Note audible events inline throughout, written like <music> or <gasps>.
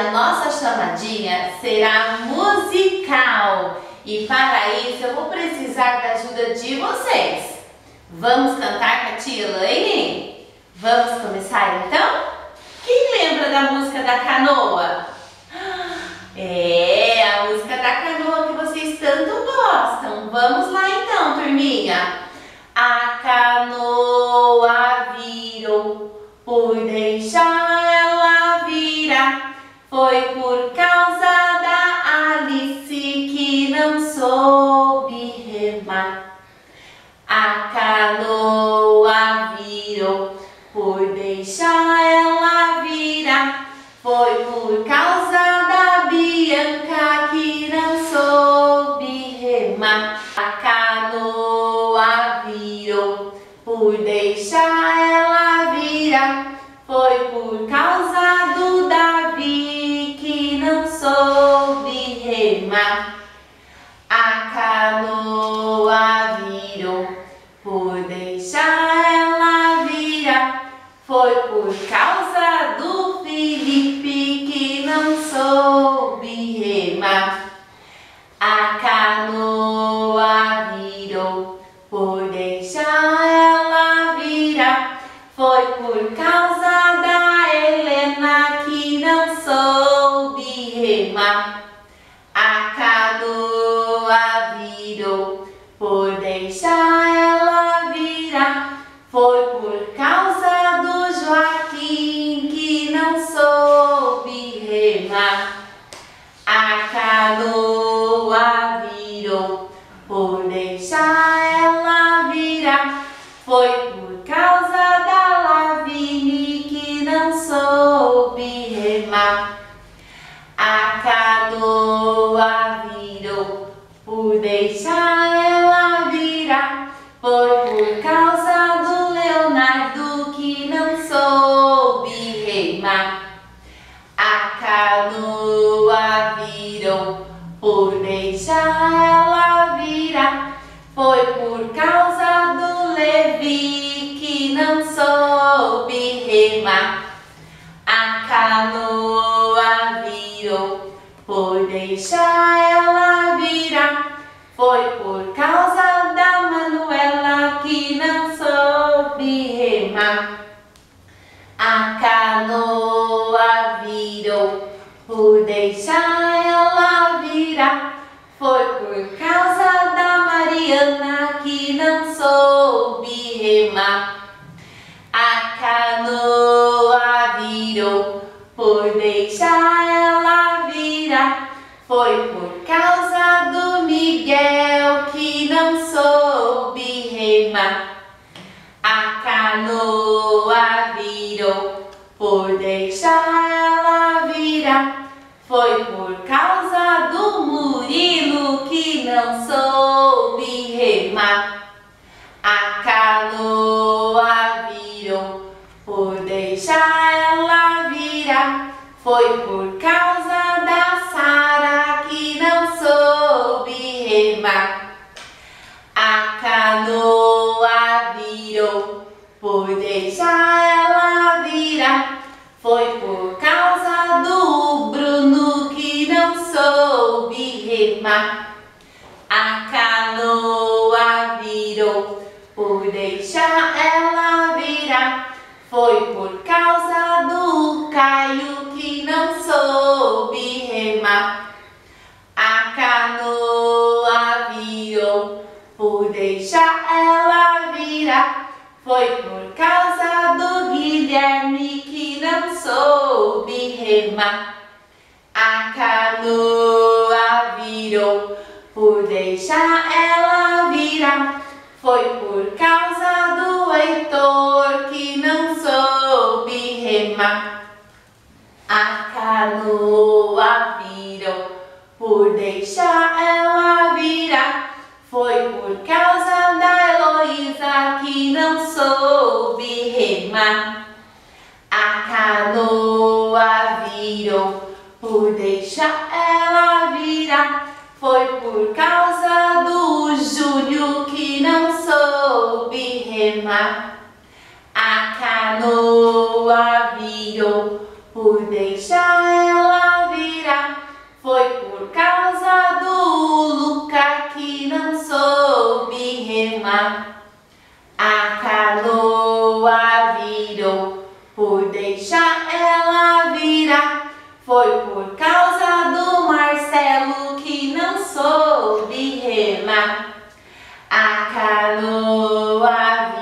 a nossa chamadinha será musical e para isso eu vou precisar da ajuda de vocês. Vamos cantar, Katia Elaine? Vamos começar então? Quem lembra da música da canoa? <gasps> É, a música da canoa que vocês tanto gostam. Vamos lá então, turminha. A canoa soube remar. A canoa virou por deixar ela virar. Foi por causa da Bianca que não soube remar. A canoa virou por deixar ela virar. Foi por causa do Davi que não soube remar. A canoa virou por deixar ela virar. Foi por causa do Felipe que não soube remar. A canoa virou por deixar ela virar. Foi por causa da Helena que não soube remar. Foi por causa da Lavine que não soube remar. A canoa virou por deixar ela virar. Foi por causa do Leonardo que não soube remar. A canoa virou por deixar ela virar. Foi por causa que não soube remar. Remar. A canoa virou por deixar ela virar. Foi por causa do Miguel que não soube remar. A canoa virou por deixar Foi por causa da Sara que não soube remar. A canoa virou por deixar ela virar. Foi por causa do Bruno que não soube remar. A canoa virou por deixar ela virar. Foi Guilherme que não soube remar. A canoa virou por deixar ela virar. Foi por causa do Heitor que não soube remar. A canoa virou por deixar ela virar. Foi por causa da Heloísa que não soube remar. invadiram por deixar ela virar. Foi por causa do Júlio que não soube remar. A canoa virou por deixar ela virar. Foi por causa do Luca que não soube remar. A canoa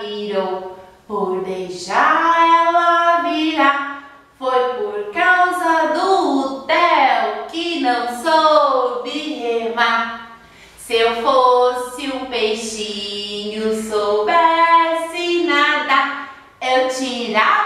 virou por deixar ela virar. Foi por causa do Theo que não soube remar. Se eu fosse um peixinho, soubesse nadar, eu tirava